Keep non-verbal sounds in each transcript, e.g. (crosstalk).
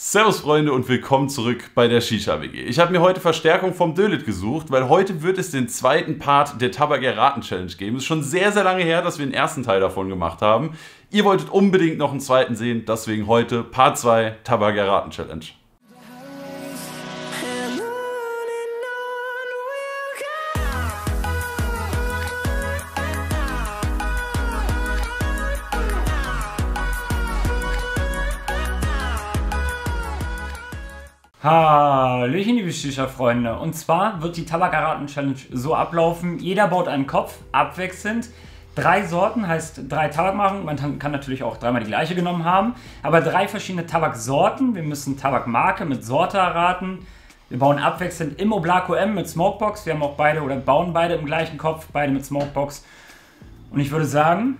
Servus Freunde und willkommen zurück bei der Shisha WG. Ich habe mir heute Verstärkung vom Dölit gesucht, weil heute wird es den zweiten Part der Tabak erraten Challenge geben. Es ist schon sehr, sehr lange her, dass wir den ersten Teil davon gemacht haben. Ihr wolltet unbedingt noch einen zweiten sehen, deswegen heute Part 2 Tabak erraten Challenge. Hallöchen, liebe Shisha-Freunde. Und zwar wird die Tabakaraten-Challenge so ablaufen: jeder baut einen Kopf, abwechselnd. Drei Sorten heißt drei Tabak machen. Man kann kann natürlich auch dreimal die gleiche genommen haben. Aber drei verschiedene Tabaksorten. Wir müssen Tabakmarke mit Sorte erraten. Wir bauen abwechselnd im Oblaco M mit Smokebox. Wir haben auch beide oder bauen beide im gleichen Kopf, beide mit Smokebox. Und ich würde sagen,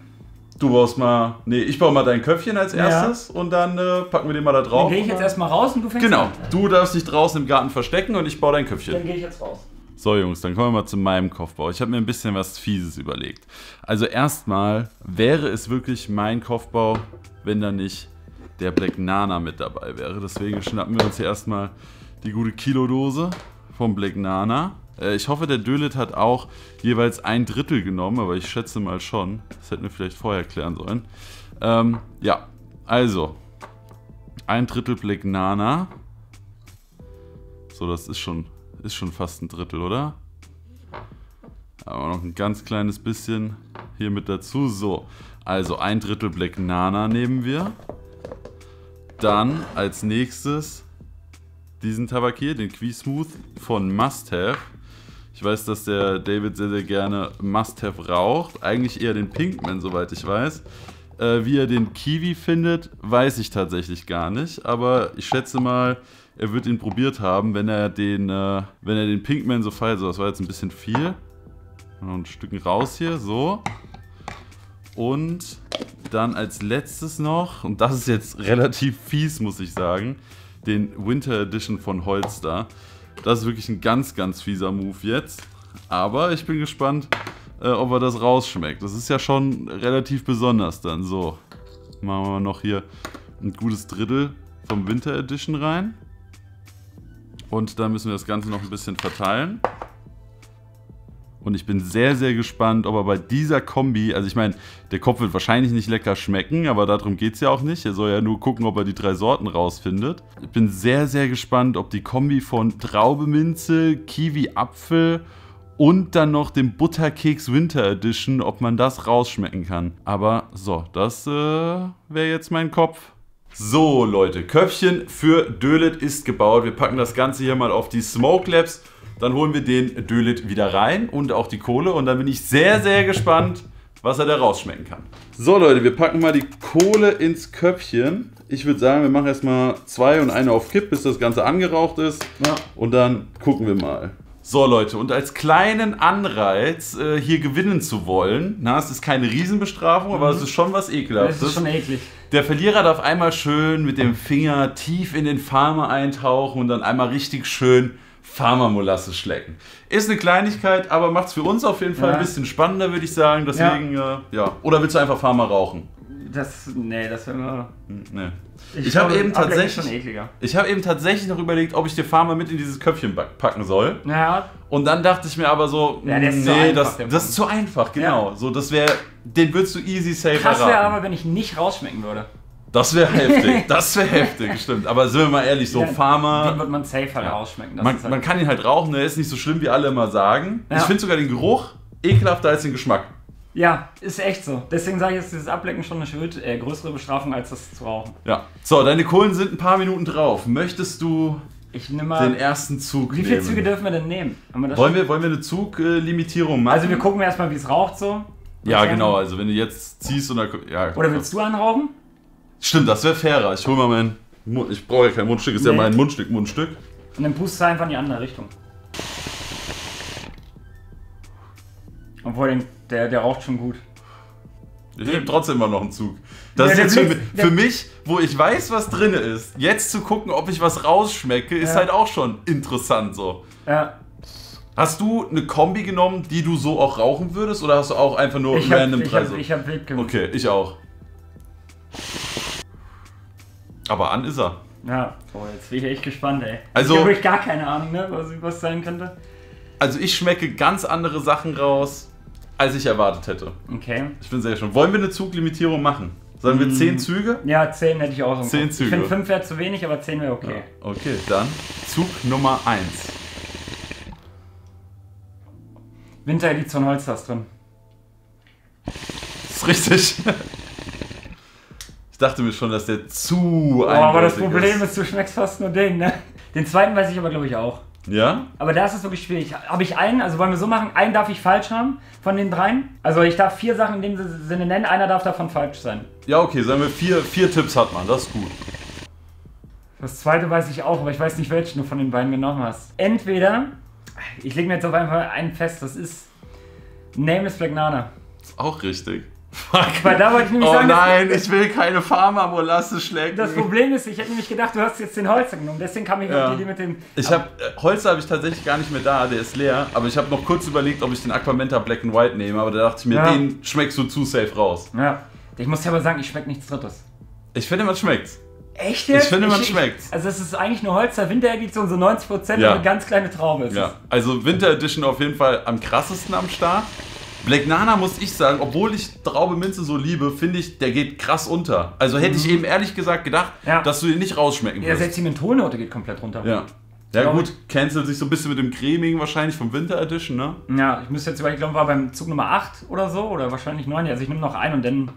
Du baust mal, nee, ich baue mal dein Köpfchen als Ja. erstes und dann äh, packen wir den mal da dann drauf. gehe ich jetzt erstmal raus und du fängst Genau, an. du darfst dich draußen im Garten verstecken und ich baue dein Köpfchen. Dann gehe ich jetzt raus. So Jungs, dann kommen wir mal zu meinem Kopfbau. Ich habe mir ein bisschen was Fieses überlegt. Also erstmal wäre es wirklich mein Kopfbau, wenn da nicht der Black Nana mit dabei wäre. Deswegen schnappen wir uns hier erstmal die gute Kilodose vom Black Nana. Äh, Ich hoffe, der Dölit hat auch jeweils ein Drittel genommen, aber ich schätze mal schon. Das hätten wir vielleicht vorher klären sollen. Ähm, ja, also ein Drittel Black Nana. So, das ist schon, ist schon fast ein Drittel, oder? Aber noch ein ganz kleines bisschen hier mit dazu. So, also ein Drittel Black Nana nehmen wir. Dann als nächstes diesen Tabak hier, den Qui-Smooth von Must Have. Ich weiß, dass der David sehr, sehr gerne Must Have raucht. Eigentlich eher den Pinkman, soweit ich weiß. Äh, wie er den Kiwi findet, weiß ich tatsächlich gar nicht. Aber ich schätze mal, er wird ihn probiert haben, wenn er den, äh, wenn er den Pinkman so feiert. So, das war jetzt ein bisschen viel. Ein Stück raus hier, so. Und dann als letztes noch, und das ist jetzt (laughs) relativ fies, muss ich sagen, den Winter Edition von Holster. Das ist wirklich ein ganz, ganz fieser Move jetzt. Aber ich bin gespannt, äh, ob er das rausschmeckt. Das ist ja schon relativ besonders dann. So, machen wir noch hier ein gutes Drittel vom Winter Edition rein. Und dann müssen wir das Ganze noch ein bisschen verteilen. Und ich bin sehr, sehr gespannt, ob er bei dieser Kombi, also ich meine, der Kopf wird wahrscheinlich nicht lecker schmecken, aber darum geht es ja auch nicht. Er soll ja nur gucken, ob er die drei Sorten rausfindet. Ich bin sehr, sehr gespannt, ob die Kombi von Traube Minze, Kiwi Apfel und dann noch dem Butterkeks Winter Edition, ob man das rausschmecken kann. Aber so, das äh, wäre jetzt mein Kopf. So, Leute, Köpfchen für Dölit ist gebaut. Wir packen das Ganze hier mal auf die Smoke Labs. Dann holen wir den Dölit wieder rein und auch die Kohle. Und dann bin ich sehr, sehr gespannt, was er da rausschmecken kann. So, Leute, wir packen mal die Kohle ins Köpfchen. Ich würde sagen, wir machen erstmal zwei und eine auf Kipp, bis das Ganze angeraucht ist. Ja. Und dann gucken wir mal. So Leute, und als kleinen Anreiz, äh, hier gewinnen zu wollen, na, es ist keine Riesenbestrafung, aber es ist schon was Ekelhaftes. Das ist schon eklig. Der Verlierer darf einmal schön mit dem Finger tief in den Farmer eintauchen und dann einmal richtig schön Farmermolasse schlecken. Ist eine Kleinigkeit, aber macht es für uns auf jeden Fall Ja. ein bisschen spannender, würde ich sagen. Deswegen, ja. Äh, ja. Oder willst du einfach Farmer rauchen? Das, nee, das wäre immer. Hm, Nee. Ich, habe glaube, eben tatsächlich, ich habe eben tatsächlich noch überlegt, ob ich dir Farmer mit in dieses Köpfchen packen soll. Ja, Und dann dachte ich mir aber so, Ja, zu nee, einfach, das, das ist zu einfach, genau. So, das wäre, den würdest du easy safe krass wäre aber, wenn ich nicht rausschmecken würde. Das wäre heftig, (laughs) das wäre heftig, stimmt. Aber sind wir mal ehrlich, so Ja, Den Farmer, wird man safe halt rausschmecken. Man, halt, man kann ihn halt rauchen, der ist nicht so schlimm, wie alle immer sagen. Ja. Ich finde sogar den Geruch ekelhafter als den Geschmack. Ja, ist echt so. Deswegen sage ich, ist dieses Ablecken schon eine schwül- äh, größere Bestrafung, als das zu rauchen. Ja. So, deine Kohlen sind ein paar Minuten drauf. Möchtest du Ich nehme mal. den ersten Zug wie viele nehmen? Züge dürfen wir denn nehmen? Wir wollen, wir, wollen wir eine Zuglimitierung machen? Also, wir gucken erstmal, wie es raucht so. ja, genau. Also, wenn du jetzt ziehst und dann. Ja, Oder willst du anrauchen? Stimmt, das wäre fairer. Ich hol mal mein. Mund- Ich brauche ja kein Mundstück, ist ja Nee. mein Mundstück, Mundstück. Und dann pustest du einfach in die andere Richtung. Obwohl, der, der raucht schon gut. Ich nehme trotzdem mal noch einen Zug. Das Ja, ist jetzt für, mi- der- für mich, wo ich weiß, was drin ist, jetzt zu gucken, ob ich was rausschmecke, ist Ja. halt auch schon interessant so. Ja, Hast du eine Kombi genommen, die du so auch rauchen würdest, oder hast du auch einfach nur ich habe random hab, so? ich hab wild gemacht. Okay, ich auch. Aber an ist er. Ja, oh, jetzt bin ich echt gespannt, ey. Also- ich habe gar keine Ahnung, ne, was, was sein könnte. Also ich schmecke ganz andere Sachen raus, als ich erwartet hätte. Okay. Ich bin sehr schon. Wollen wir eine Zuglimitierung machen? Sagen wir 10 Züge? Ja, 10 hätte ich auch so. im Zehn Kopf. Züge. Ich finde 5 wäre zu wenig, aber 10 wäre okay. Okay, dann Zug Nummer 1. Winteredition Holsters drin. Das ist richtig. Ich dachte mir schon, dass der zu Oh, aber das Problem ist, du schmeckst fast nur den, ne? Den zweiten weiß ich aber, glaube ich, auch. Ja? Aber da ist es wirklich schwierig. Habe ich einen, also wollen wir so machen, einen darf ich falsch haben von den dreien? Also ich darf vier Sachen in dem Sinne nennen, einer darf davon falsch sein. Ja, okay, sagen wir vier, vier Tipps hat man, das ist gut. Das zweite weiß ich auch, aber ich weiß nicht, welchen du von den beiden genommen hast. Entweder, ich lege mir jetzt auf einmal einen fest, das ist Nameless Black Nana. Ist auch richtig. Fuck. Weil da wollte ich nämlich oh sagen, dass- nein, ich will keine Pharma-Molasse schlecken. Das Problem ist, ich hätte nämlich gedacht, du hast jetzt den Holzer genommen, deswegen kam ich Ja. auf die Idee mit dem... Ich habe äh, Holzer habe ich tatsächlich gar nicht mehr da, der ist leer. Aber ich habe noch kurz überlegt, ob ich den Aquamenta Black and White nehme. Aber da dachte ich mir, Ja. den schmeckst du zu safe raus. Ja, ich muss dir aber sagen, ich schmecke nichts Drittes. Ich finde, man schmeckt's. Echt jetzt? Ich finde, man schmeckt's. Also es ist eigentlich eine Holzer Winteredition, so 90% Ja. eine ganz kleine Traube ist Ja, also Winter Edition auf jeden Fall am krassesten am Start. Black Nana muss ich sagen, obwohl ich Traube Minze so liebe, finde ich, der geht krass unter. Also hätte ich eben ehrlich gesagt gedacht, Mhm. Ja. dass du den nicht rausschmecken es. Ja, selbst die Mentholnote geht komplett runter. Ja. Ja gut, cancelt sich so ein bisschen mit dem cremigen wahrscheinlich vom Winter Edition, ne? Ja, ich müsste jetzt überlegen, ich glaube, war beim Zug Nummer 8 oder so, oder wahrscheinlich 9. Also ich nehme noch einen und dann,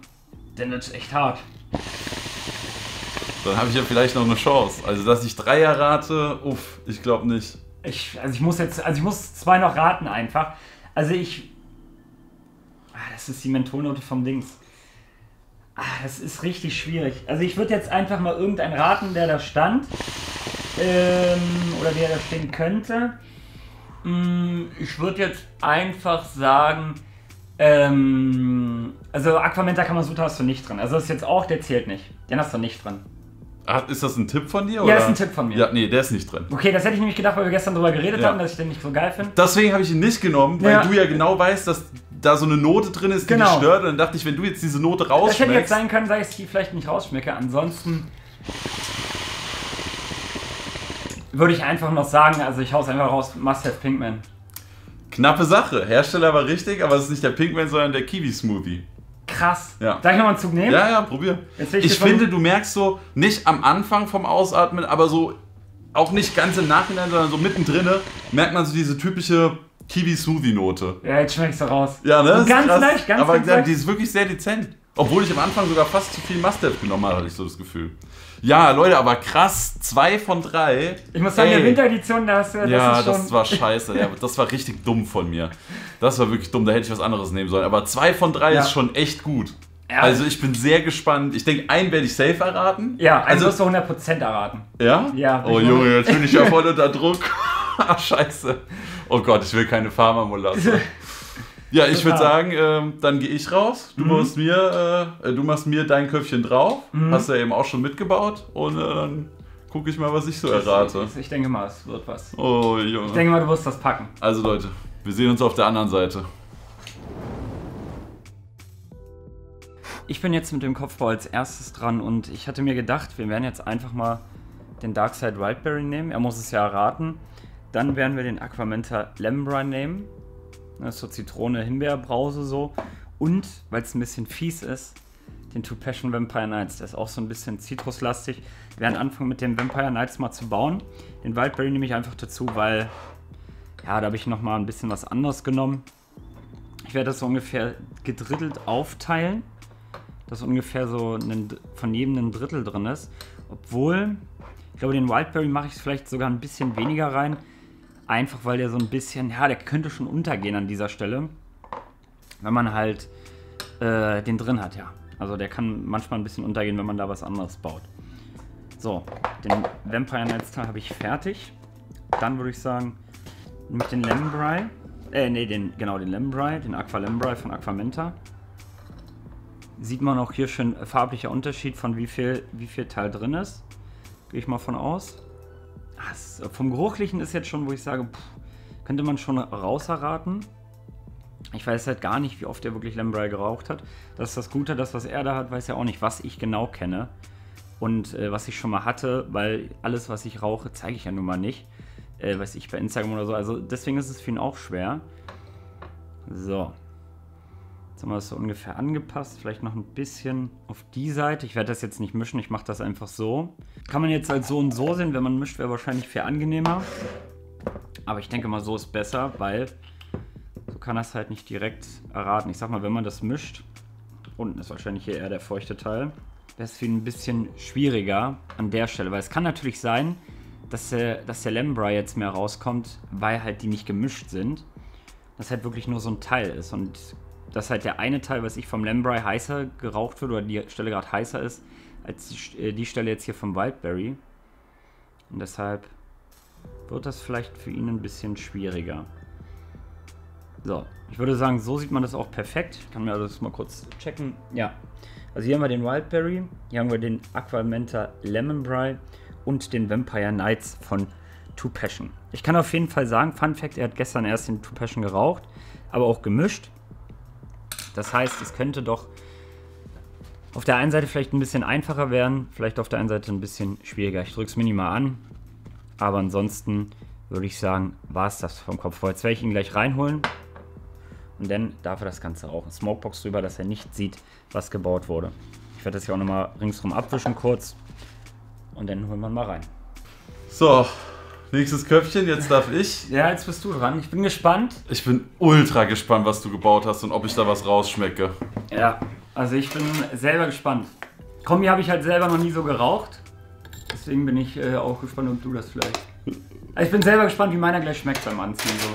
dann wird es echt hart. Dann habe ich ja vielleicht noch eine Chance. Also dass ich drei errate, uff, ich glaube nicht. Ich, also ich muss jetzt, also ich muss zwei noch raten einfach. Also ich. Ah, das ist die Mentholnote vom Dings. Ah, das ist richtig schwierig. Also ich würde jetzt einfach mal irgendeinen raten, der da stand. Ähm, oder der da stehen könnte. Mm, Ich würde jetzt einfach sagen. Ähm, also Aquamenta Kamasutra hast du nicht drin. Also das ist jetzt auch, der zählt nicht. Den hast du nicht drin. Ah, Ist das ein Tipp von dir? Ja, oder? das ist ein Tipp von mir. Ja, nee, der ist nicht drin. Okay, das hätte ich nämlich gedacht, weil wir gestern drüber geredet Ja. haben, dass ich den nicht so geil finde. Deswegen habe ich ihn nicht genommen, weil Ja. du ja genau weißt, dass da so eine Note drin ist, die Genau. dich stört. Und dann dachte ich, wenn du jetzt diese Note Das hätte jetzt rausschmeckst, sein können, dass ich die vielleicht nicht rausschmecke. Ansonsten würde ich einfach noch sagen, also ich hau's einfach raus, Must Have Pinkman. knappe Sache. Hersteller war richtig, aber es ist nicht der Pinkman, sondern der Kiwi Smoothie. Krass. Ja. Darf ich nochmal einen Zug nehmen? Ja, ja, probier. Ich Ich finde, du merkst so, nicht am Anfang vom Ausatmen, aber so, auch nicht ganz im Nachhinein, sondern so mittendrin, merkt man so diese typische Kiwi-Smoothie-Note. Ja, jetzt schmeckst du raus. Ja, ne? So ganz krass. leicht, ganz, Aber ganz ja, leicht. die ist wirklich sehr dezent. Obwohl ich am Anfang sogar fast zu viel Must-Have genommen habe, hatte ich so das Gefühl. Ja, Leute, aber krass, zwei von drei. Ich muss sagen, Ey. der Winteredition, da hast du das Ja, ist schon... das war scheiße. Ja, das war richtig dumm von mir. Das war wirklich dumm, da hätte ich was anderes nehmen sollen. Aber zwei von drei Ja. ist schon echt gut. Ja. Also ich bin sehr gespannt. Ich denke, einen werde ich safe erraten. ja, also also wirst du 100% erraten. ja? Ja, Oh Junge, jetzt bin ich ja voll (laughs) unter Druck. Ach, (laughs) scheiße. Oh Gott, ich will keine Pharma-Molasse. Ja, ich würde sagen, ähm, dann gehe ich raus. Du, machst mir, äh, du machst mir dein Köpfchen drauf. Hast du ja eben auch schon mitgebaut. Und äh, dann gucke ich mal, was ich so errate. Ich denke mal, es wird was. Oh Junge. Ich denke mal, du wirst das packen. Also Leute, wir sehen uns auf der anderen Seite. Ich bin jetzt mit dem Kopfbau als erstes dran und ich hatte mir gedacht, wir werden jetzt einfach mal den Darkside Wildberry nehmen. Er muss es ja erraten. Dann werden wir den Aquamenta Lemon Brine nehmen. Das ist so Zitrone, Himbeerbrause so. Und, weil es ein bisschen fies ist, den Two Passion Vampire Nights. Der ist auch so ein bisschen zitruslastig. Wir werden anfangen mit dem Vampire Nights mal zu bauen. Den Wildberry nehme ich einfach dazu, weil ja, da habe ich nochmal ein bisschen was anderes genommen. Ich werde das so ungefähr gedrittelt aufteilen dass ungefähr so ein, von jedem ein Drittel drin ist. Obwohl, ich glaube, den Wildberry mache ich vielleicht sogar ein bisschen weniger rein. Einfach weil der so ein bisschen, ja, der könnte schon untergehen an dieser Stelle. Wenn man halt äh, den drin hat, ja. Also der kann manchmal ein bisschen untergehen, wenn man da was anderes baut. So, den Vampire Nights Teil habe ich fertig. Dann würde ich sagen, ich den Lemon. Äh, nee, den, genau, den Lemon den Aqua Lemon von Aquamenta sieht man auch hier schon farblicher Unterschied von wie viel, wie viel Teil drin ist. Gehe ich mal von aus. Es- vom Geruchlichen ist jetzt schon, wo ich sage, pff, könnte man schon rauserraten. Ich weiß halt gar nicht, wie oft er wirklich Lembray geraucht hat. Das ist das Gute, das, was er da hat, weiß ja auch nicht, was ich genau kenne. und äh, was ich schon mal hatte, weil alles, was ich rauche, zeige ich ja nun mal nicht. Äh, weiß ich, bei Instagram oder so. Also deswegen ist es für ihn auch schwer. So. Jetzt haben wir das so ungefähr angepasst. Vielleicht noch ein bisschen auf die Seite. Ich werde das jetzt nicht mischen, ich mache das einfach so. Kann man jetzt als so und so sehen. Wenn man mischt, wäre wahrscheinlich viel angenehmer. Aber ich denke mal, so ist besser, weil so kann das halt nicht direkt erraten. Ich sag mal, wenn man das mischt, unten ist wahrscheinlich hier eher der feuchte Teil, wäre es für ein bisschen schwieriger an der Stelle. Weil es kann natürlich sein, dass der, dass der Lembra jetzt mehr rauskommt, weil halt die nicht gemischt sind. Das halt wirklich nur so ein Teil ist. Und dass halt der eine Teil, was ich vom Lembry heißer geraucht wird, oder die Stelle gerade heißer ist, als die, äh, die Stelle jetzt hier vom Wildberry. Und deshalb wird das vielleicht für ihn ein bisschen schwieriger. So, ich würde sagen, so sieht man das auch perfekt. Ich kann mir das mal kurz checken. Ja, also hier haben wir den Wildberry, hier haben wir den Aquamenta Lemon Bry und den Vampire Nights von Two Passion. Ich kann auf jeden Fall sagen, Fun Fact, er hat gestern erst den Two Passion geraucht, aber auch gemischt. Das heißt, es könnte doch auf der einen Seite vielleicht ein bisschen einfacher werden, vielleicht auf der einen Seite ein bisschen schwieriger. Ich drücke es minimal an, aber ansonsten würde ich sagen, war es das vom Kopf. Jetzt werde ich ihn gleich reinholen und dann darf er das Ganze auch. Smokebox drüber, dass er nicht sieht, was gebaut wurde. Ich werde das hier auch nochmal ringsrum abwischen kurz und dann holen wir ihn mal rein. So, nächstes Köpfchen, jetzt darf ich. Ja, jetzt bist du dran. Ich bin gespannt. Ich bin ultra gespannt, was du gebaut hast und ob ich da was rausschmecke. Ja, also ich bin selber gespannt. Kombi habe ich halt selber noch nie so geraucht. Deswegen bin ich äh, auch gespannt, ob du das vielleicht. Ich bin selber gespannt, wie meiner gleich schmeckt beim Anziehen. So.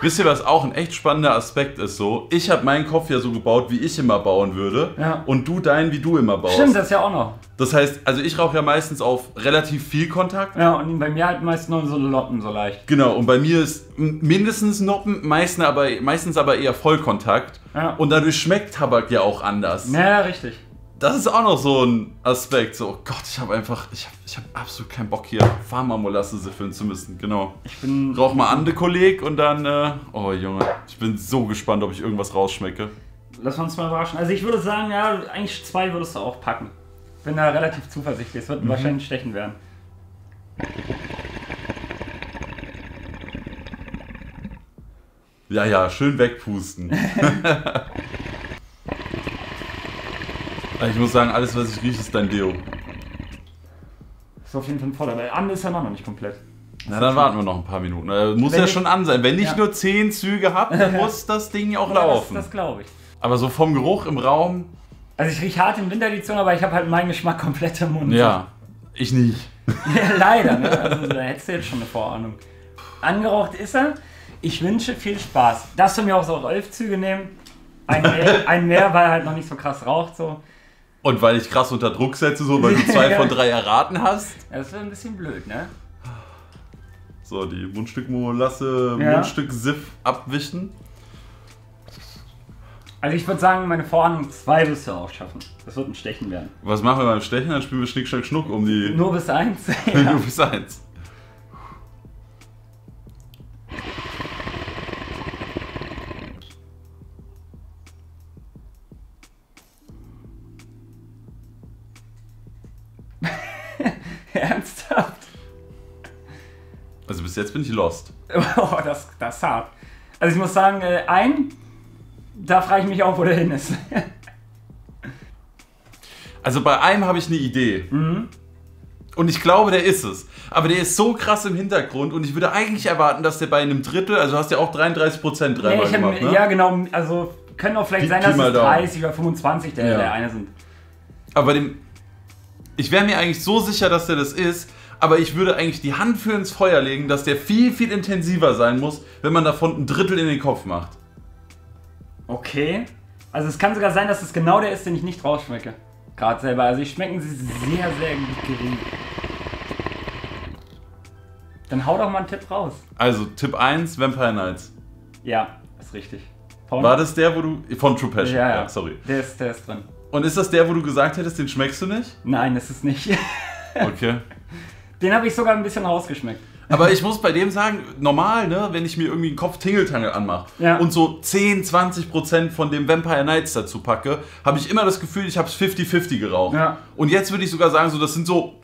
Wisst ihr, was auch ein echt spannender Aspekt ist so? Ich habe meinen Kopf ja so gebaut, wie ich immer bauen würde. Ja. Und du deinen, wie du immer baust. Stimmt, das ja auch noch. Das heißt, also ich rauche ja meistens auf relativ viel Kontakt. Ja, und bei mir halt meist nur so Lotten so leicht. Genau, und bei mir ist mindestens Noppen, meistens aber, meistens aber eher Vollkontakt. Ja. Und dadurch schmeckt Tabak ja auch anders. Ja, richtig. Das ist auch noch so ein Aspekt. So, oh Gott, ich habe einfach, ich habe ich hab absolut keinen Bock hier Pharmamolasse süffeln zu müssen. Genau. Ich bin. Rauch mal an, de Kolleg, und dann, äh, oh Junge, ich bin so gespannt, ob ich irgendwas rausschmecke. Lass uns mal überraschen. Also ich würde sagen, ja, eigentlich zwei würdest du auch packen. Bin da relativ zuversichtlich. Es wird wahrscheinlich stechen werden. Ja, ja, schön wegpusten. (laughs) (laughs) ich muss sagen, alles, was ich rieche, ist dein Deo. Ist auf jeden Fall voller. Weil an ist ja noch nicht komplett. Na, dann warten wir noch ein paar Minuten. Äh, muss Wenn ja ich- schon an sein. Wenn ich Ja. nur 10 Züge habe, dann (laughs) muss das Ding ja auch Ja, das, laufen. das glaube ich. Aber so vom Geruch im Raum, Also ich rieche hart in Winteredition, aber ich habe halt meinen Geschmack komplett im Mund. ja, ich nicht. (laughs) Ja, leider, ne? Also da hättest du jetzt schon eine Vorahnung. Angeraucht ist er. Ich wünsche viel Spaß. Darfst du mir auch so elf Züge nehmen? Ein (laughs) mehr, ein mehr, weil er halt noch nicht so krass raucht. So. Und weil ich krass unter Druck setze, so, weil du (laughs) zwei von drei erraten hast. Das wäre ein bisschen blöd, ne? So, die Mundstückmolasse, ja. Mundstück-Siff abwischen. Also ich würde sagen, meine Vorahnung zwei wirst du auch schaffen. Das wird ein Stechen werden. Was machen wir beim Stechen? Dann spielen wir Schnick, Schnack, Schnuck um die... Nur bis eins. (laughs) ja. Nur bis eins. Lost. (laughs) Oh, das, das ist hart. Also ich muss sagen, äh, ein, da frage ich mich auch, wo der hin ist. (laughs) Also bei einem habe ich eine Idee. Mhm. Und ich glaube, der ist es. Aber der ist so krass im Hintergrund und ich würde eigentlich erwarten, dass der bei einem Drittel, also hast du ja auch 33% Nee, dreimal hab, gemacht, ne? Ja, genau. Also können auch vielleicht Pi- sein, dass es Daumen. 30 oder 25 der, Ja. der eine sind. Aber bei dem. Ich wäre mir eigentlich so sicher, dass der das ist, aber ich würde eigentlich die Hand für ins Feuer legen, dass der viel, viel intensiver sein muss, wenn man davon ein Drittel in den Kopf macht. Okay. Also es kann sogar sein, dass es genau der ist, den ich nicht rausschmecke. Gerade selber. Also ich schmecken sie sehr, sehr gering. Dann hau doch mal einen Tipp raus. Also Tipp 1, Vampire Nights. Ja, ist richtig. Von- War das der, wo du. Von True Passion, Ja, ja. sorry. Der ist, der ist drin. Und ist das der, wo du gesagt hättest, den schmeckst du nicht? Nein, das ist nicht. (laughs) Okay. Den habe ich sogar ein bisschen rausgeschmeckt. Aber ich muss bei dem sagen, normal, ne, wenn ich mir irgendwie einen Kopf Tingeltangel anmache Ja. und so 10, 20 Prozent von dem Vampire Nights dazu packe, habe ich immer das Gefühl, ich habe es 50-50 geraucht. Ja. Und jetzt würde ich sogar sagen, so, das sind so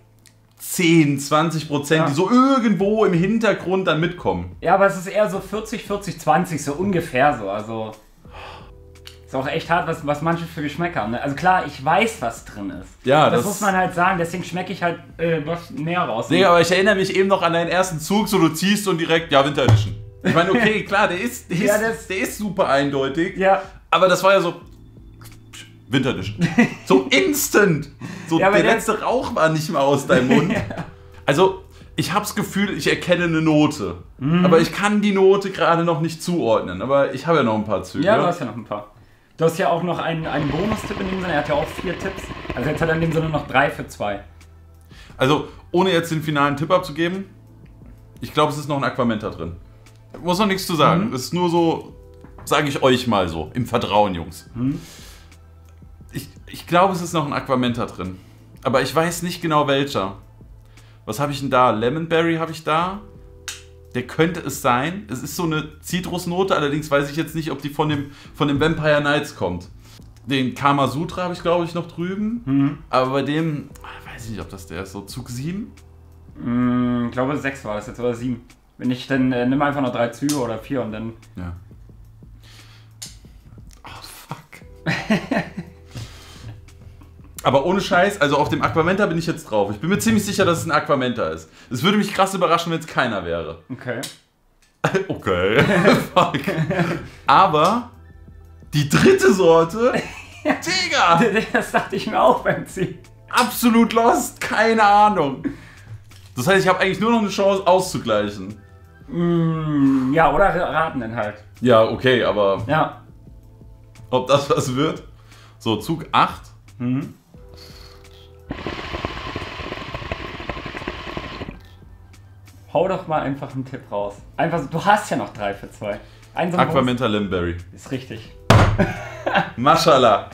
10, 20 Prozent, Ja. die so irgendwo im Hintergrund dann mitkommen. Ja, aber es ist eher so 40, 40, 20, so ungefähr so. Also. Ist auch echt hart, was, was manche für Geschmäcker haben. Ne? Also klar, ich weiß, was drin ist. Ja, das, das- muss man halt sagen, deswegen schmecke ich halt äh, was mehr raus. Nee, aber ich erinnere mich eben noch an deinen ersten Zug, so du ziehst und direkt, ja, Winter Edition. Ich meine, okay, (laughs) klar, der ist, der, Ja, ist, der ist super eindeutig. Ja, Aber das war ja so. Winter Edition. (laughs) So instant. So Ja, aber der letzte Rauch war nicht mal aus deinem Mund. (laughs) Also, ich habe das Gefühl, ich erkenne eine Note. Mhm. Aber ich kann die Note gerade noch nicht zuordnen. Aber ich habe ja noch ein paar Züge. ja, du hast ja noch ein paar. Du hast ja auch noch einen, einen Bonustipp in dem Sinne. Er hat ja auch vier Tipps. Also jetzt hat er in dem Sinne noch drei für zwei. Also, ohne jetzt den finalen Tipp abzugeben, ich glaube, es ist noch ein Aquamenta drin. Muss noch nichts zu sagen. Mhm. Es ist nur so, sage ich euch mal so, im Vertrauen, Jungs. Mhm. Ich, ich glaube, es ist noch ein Aquamenta drin. Aber ich weiß nicht genau welcher. Was habe ich denn da? Lemonberry habe ich da. Der könnte es sein. Es ist so eine Zitrusnote, allerdings weiß ich jetzt nicht, ob die von dem, von dem Vampire Nights kommt. Den Kama Sutra habe ich, glaube ich, noch drüben. Mhm. Aber bei dem, ah, weiß ich nicht, ob das der ist. So Zug 7? Hm, ich glaube sechs war das jetzt oder sieben. Wenn nicht, dann äh, nimm einfach noch drei Züge oder vier und dann. Ja. Aber ohne Scheiß, also auf dem Aquamenta bin ich jetzt drauf. Ich bin mir ziemlich sicher, dass es ein Aquamenta ist. Es würde mich krass überraschen, wenn es keiner wäre. Okay. (laughs) Okay. (laughs) fuck. Aber die dritte Sorte, (laughs) Digga, Das dachte ich mir auch beim Ziehen. absolut lost, keine Ahnung. Das heißt, ich habe eigentlich nur noch eine Chance auszugleichen. Mm, ja, oder raten dann halt. Ja, okay, aber Ja. ob das was wird? So, Zug 8. Mhm. Hau doch mal einfach einen Tipp raus. Einfach so, du hast ja noch drei für zwei. Ein so ein Aquamenta Limberry. Ist richtig. (laughs) Mashallah.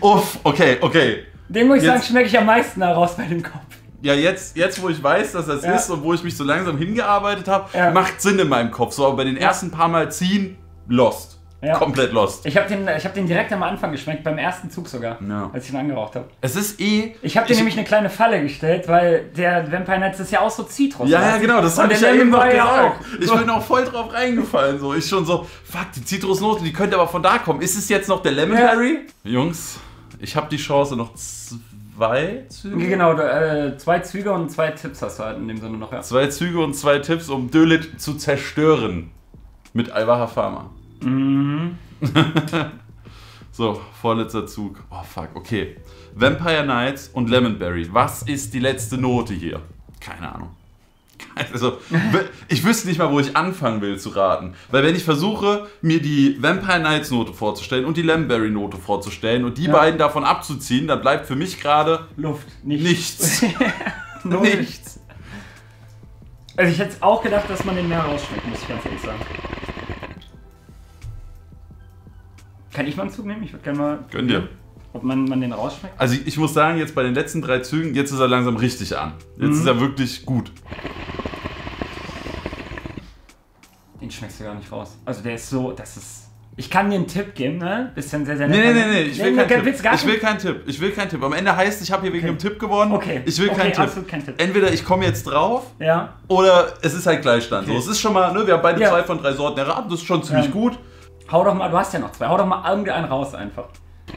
Uff, okay, okay. Den muss ich Jetzt- sagen, schmecke ich am meisten daraus bei dem Kopf. Ja, jetzt, jetzt wo ich weiß, dass das Ja. ist und wo ich mich so langsam hingearbeitet habe, Ja. macht Sinn in meinem Kopf. So, aber bei den ersten paar Mal ziehen, lost. Ja. Komplett lost. Ich habe den, ich hab den direkt am Anfang geschmeckt, beim ersten Zug sogar, Ja. als ich ihn angeraucht habe. Es ist eh. Ich habe dir nämlich eine kleine Falle gestellt, weil der Vampire Nights ist ja auch so Zitrus. Ja, ja, genau, das habe ich ja eben Lemon noch ja gesagt. auch. Ich bin auch voll drauf reingefallen. So. Ich schon so, fuck, die Zitrusnote, die könnte aber von da kommen. Ist es jetzt noch der Lemonberry? Jungs, ich habe die Chance noch zwei Züge. Genau, äh, zwei Züge und zwei Tipps hast du halt in dem Sinne noch, ja. Zwei Züge und zwei Tipps, um Dölit zu zerstören. Mit Alvaha Pharma. Mhm. (laughs) So, vorletzter Zug. Oh fuck, okay. Vampire Nights und Lemonberry. Was ist die letzte Note hier? Keine Ahnung. (laughs) Also, ich wüsste nicht mal, wo ich anfangen will zu raten. Weil wenn ich versuche, mir die Vampire Nights Note vorzustellen und die Lemonberry Note vorzustellen und die Ja. beiden davon abzuziehen, dann bleibt für mich gerade Luft, nichts. nichts. (laughs) Nichts. Also ich hätte auch gedacht, dass man den mehr rausschmeckt, muss ich ganz ehrlich sagen. Kann ich mal einen Zug nehmen? Ich würde gerne mal. Gönn dir. Ob man, man den rausschmeckt? Also ich muss sagen, jetzt bei den letzten drei Zügen, jetzt ist er langsam richtig an. Jetzt Mhm. ist er wirklich gut. Den schmeckst du gar nicht raus. Also der ist so, das ist. Ich kann dir einen Tipp geben, ne? Bisschen sehr, sehr Nee, nett. nee, nee, nee, ich will Nee, keinen Tipp. Ich will keinen Tipp. Ich will keinen Tipp. Am Ende heißt, ich habe hier wegen Okay. einem Tipp gewonnen. Okay. Ich will okay, keinen Tipp. absolut kein Tipp. Entweder ich komme jetzt drauf Ja. oder es ist halt Gleichstand. Okay. So, es ist schon mal, ne, wir haben beide Ja. zwei von drei Sorten erraten, das ist schon ziemlich Ja. gut. Hau doch mal, du hast ja noch zwei. Hau doch mal irgendeinen raus einfach.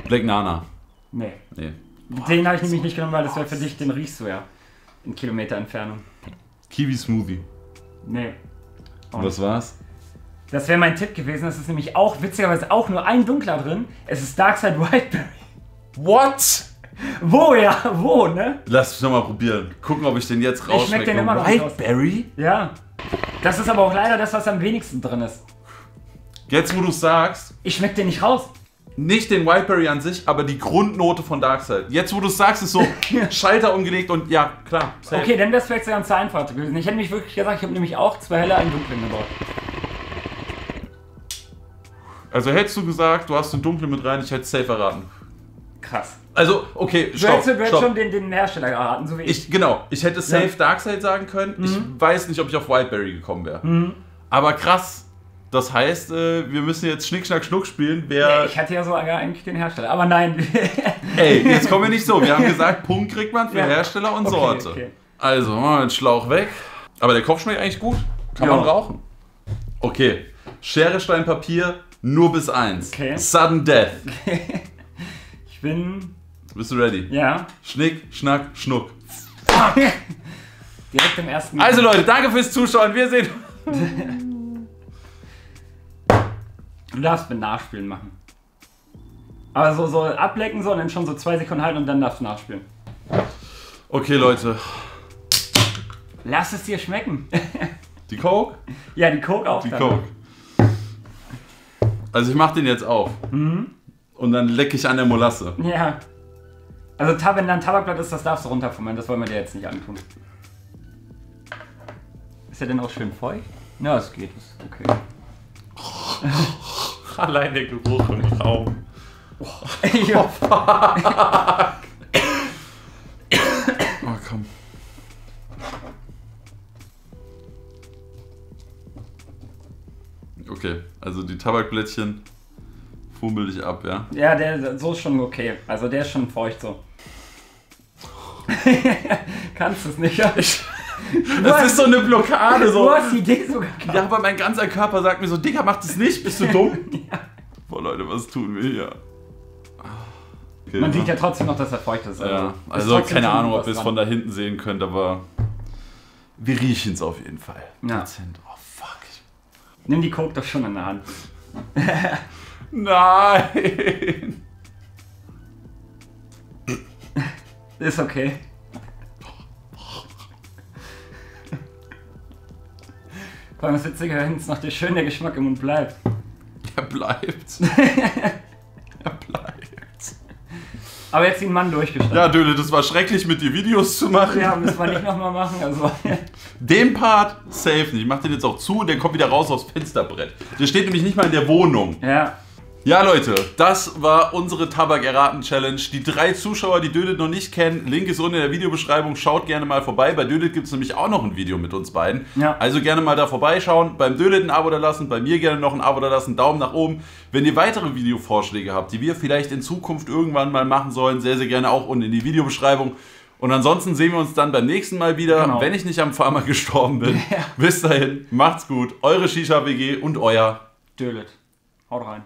Black Nana. Nee. Nee. den habe ich nämlich nicht genommen, weil das wäre für dich, den riechst du ja. In Kilometer Entfernung. Kiwi Smoothie. Nee. Und was war's? Das wäre mein Tipp gewesen. Das ist nämlich auch, witzigerweise auch nur ein dunkler drin. Es ist Darkside Whiteberry. What? Wo, ja, wo, ne? Lass mich nochmal probieren. Gucken, ob ich den jetzt schmeck rausschmecke. den immer noch. Whiteberry? Ja. Das ist aber auch leider das, was am wenigsten drin ist. Jetzt, wo du sagst, Ich schmeck den nicht raus. nicht den Whiteberry an sich, aber die Grundnote von Darkseid. Jetzt, wo du sagst, ist so (laughs) Schalter umgelegt und ja, klar. safe. Okay, dann wäre es vielleicht sogar einfach gewesen. Ich hätte mich wirklich gesagt, ich habe nämlich auch zwei helle, einen dunklen gebaut. Also hättest du gesagt, du hast den Dunkle mit rein, ich hätte safe erraten. Krass. Also, okay, stopp, du hättest schon den, den Hersteller geraten, so wie ich. Ich, genau, ich hätte safe Ja. Darkseid sagen können. Ich weiß nicht, ob ich auf Wildberry gekommen wäre. Aber krass. Das heißt, äh, wir müssen jetzt Schnick, Schnack, Schnuck spielen. Wer. Ja, ich hatte ja sogar eigentlich den Hersteller, aber nein. (laughs) Ey, jetzt kommen wir nicht so. Wir haben gesagt, Punkt kriegt man für Ja. Hersteller und Okay, Sorte. okay. Also, machen wir den Schlauch weg. Aber der Kopf schmeckt eigentlich gut. Kann Ja. man rauchen. Okay. Schere, Stein, Papier, nur bis eins. Okay. Sudden Death. (laughs) Ich bin. Bist du ready? Ja. Schnick, Schnack, Schnuck. Direkt im ersten. Also Leute, danke fürs Zuschauen. Wir sehen (laughs) Du darfst mit Nachspielen machen. Aber so, so ablecken, so und dann schon so zwei Sekunden halten und dann darfst du nachspielen. Okay, Leute. Lass es dir schmecken. (laughs) Die Coke? ja, die Coke auch. Die dann. Coke. Also ich mach den jetzt auf. Mhm. Und dann lecke ich an der Molasse. Ja. Also wenn da ein Tabakblatt ist, das darfst du runterfummeln. Das wollen wir dir jetzt nicht antun. Ist er denn auch schön feucht? Ja, es geht. Ist okay. (laughs) (laughs) Allein der Geruch im Raum. ja. Oh, komm. Okay, also die Tabakblättchen fummel ich ab, ja? ja, der so ist schon okay. Also der ist schon feucht so. (laughs) (laughs) Kannst es nicht. (laughs) Das ist so eine Blockade, Du so. hast die Idee sogar gehabt. Ja, aber mein ganzer Körper sagt mir so, Digga, mach das nicht, bist du dumm? (laughs) Boah, Leute, was tun wir hier? Okay, Man sieht ja trotzdem noch, dass er feucht ist. Ja, ist also trotzdem keine Ahnung, ob ihr es von da hinten sehen könnt, aber wir riechen es auf jeden Fall. Ja. Dezent. Oh fuck. Nimm die Coke doch schon in der Hand. (laughs) Nein! Ist okay. Vor allem das Witzige, wenn es noch der schöne Geschmack im Mund bleibt. Er bleibt. (laughs) er bleibt. Aber jetzt den Mann durchgestanden. Ja, Döle, das war schrecklich mit dir Videos zu machen. Ja, müssen wir nicht nochmal machen. Also, (laughs) Den Part safe nicht. Ich mach den jetzt auch zu und der kommt wieder raus aufs Fensterbrett. Der steht nämlich nicht mal in der Wohnung. ja. Ja, Leute, das war unsere Tabak-Erraten-Challenge. Die drei Zuschauer, die Dödet noch nicht kennen, Link ist unten in der Videobeschreibung. Schaut gerne mal vorbei. Bei Dödet gibt es nämlich auch noch ein Video mit uns beiden. Ja. Also gerne mal da vorbeischauen. Beim Dödet ein Abo da lassen, bei mir gerne noch ein Abo da lassen. Daumen nach oben. Wenn ihr weitere Videovorschläge habt, die wir vielleicht in Zukunft irgendwann mal machen sollen, sehr, sehr gerne auch unten in die Videobeschreibung. Und ansonsten sehen wir uns dann beim nächsten Mal wieder, Genau. wenn ich nicht am Pharma gestorben bin. (laughs) Bis dahin, macht's gut. Eure Shisha-WG und euer Dölet. Haut rein.